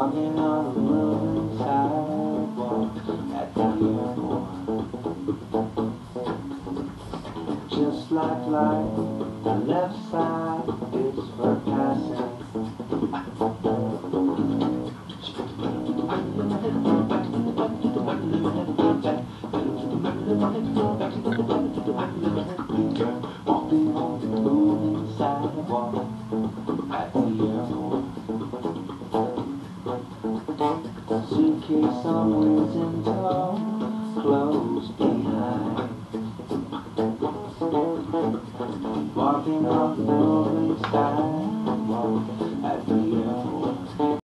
Walking on the moving sidewalk at the airport. Just like life, the left side is for passing. Walking on the moving sidewalk at the airport. Suitcase on in tall clothes behind. Walking sidewalk.